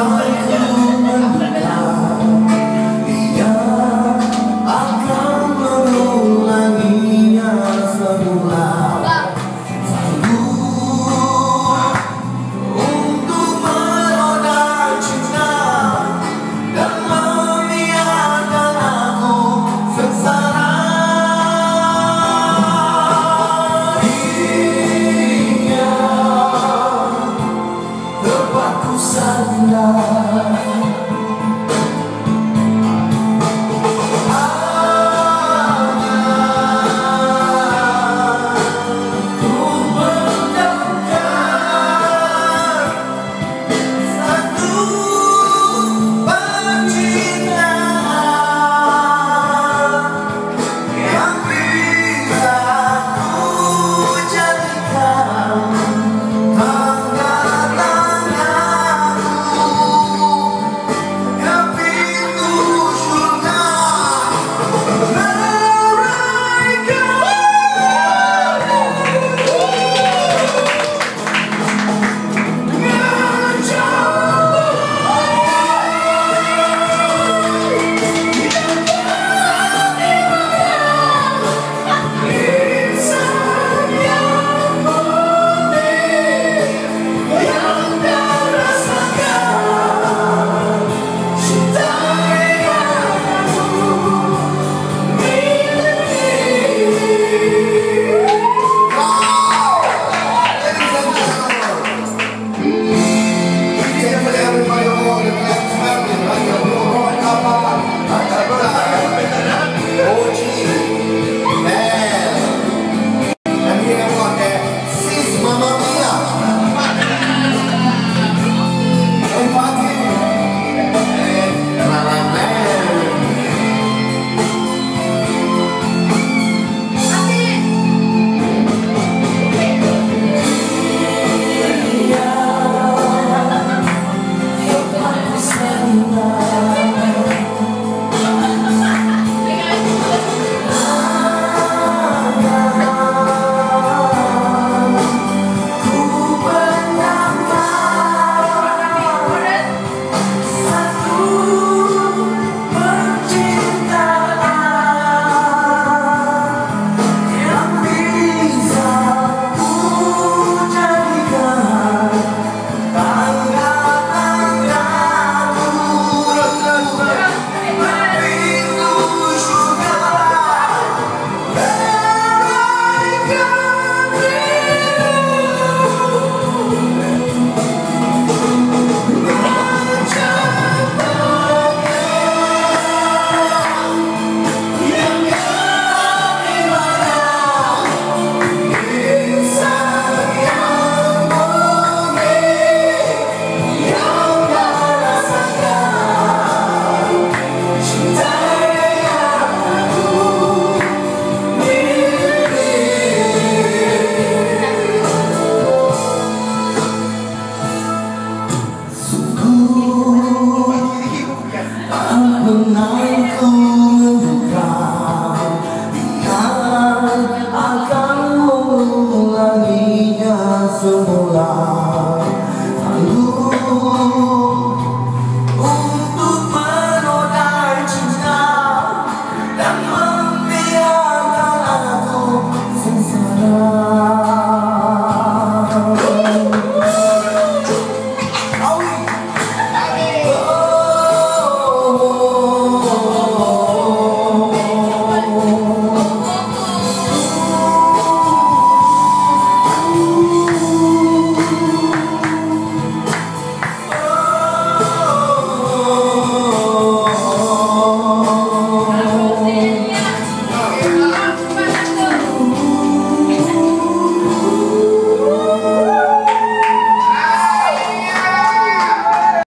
사랑을 love